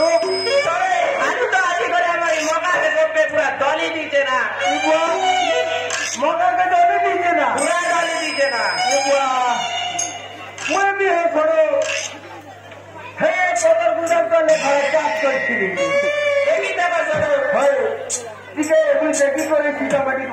করবো আমি তো আছি করে আমার এই মকাকে করবে পুরা দলই দিচ্ছে না মকাকে দলই দিচ্ছে না পুরা দলই দিচ্ছে না মনে করো হে কত গুজার করলে ঘরে চাষ করছিলি দেখি দেখা চলো হয় ঠিক আছে কি করে সীতামাটির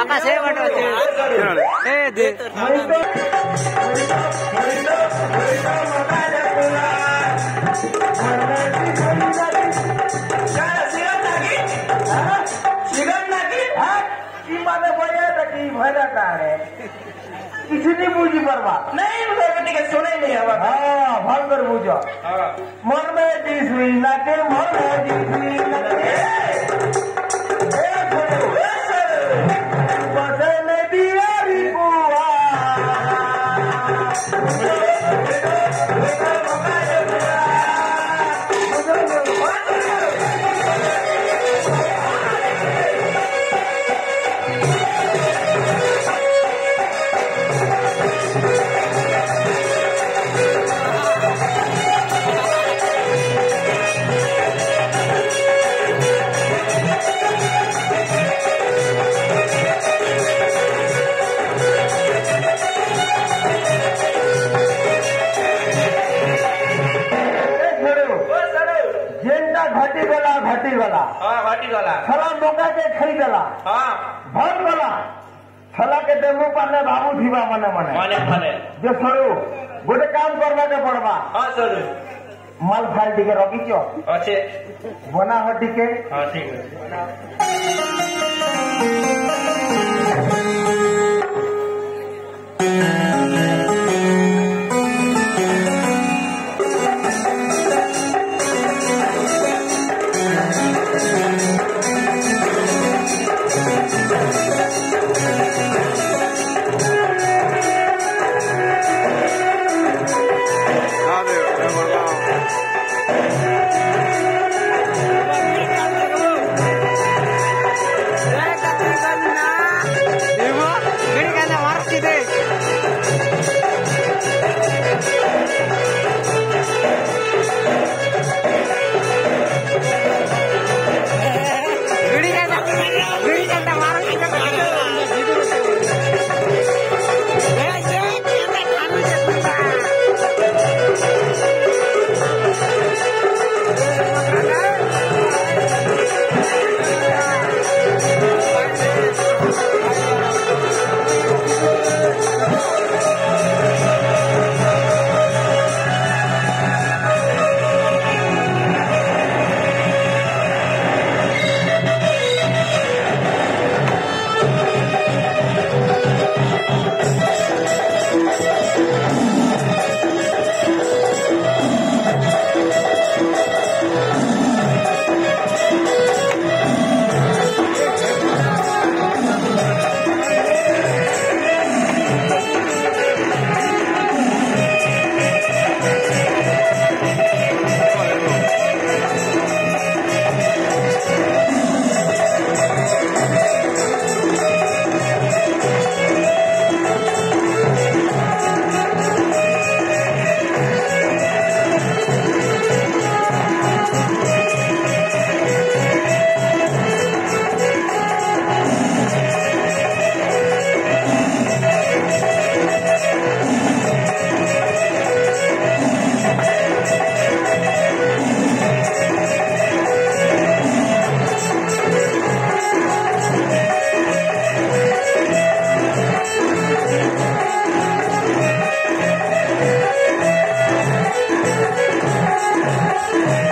ಅಮ್ಮ ಸೇವ್ ಮಾಡ್ಬೇಕು ಏ ದೇ किसी बूझी परवा नहीं बेटी के सुने नहीं हवा हाँ भर कर बूझो मन में जीस हुई ना के मन में जीस हुई ना के ভাটির বেলা হ্যাঁ ভাটির বেলা ছলা মগাকে খাই দেলা হ্যাঁ ভর বেলা ছলাকে দেবু পালে বাবু থিবা মনে মনে মনে মনে যে সরু গোটে কাম করবাকে পড়বা হ্যাঁ সরু মাল ফাল টিকে রকিছ আছে বনা হ টিকে হ্যাঁ ঠিক আছে Yeah.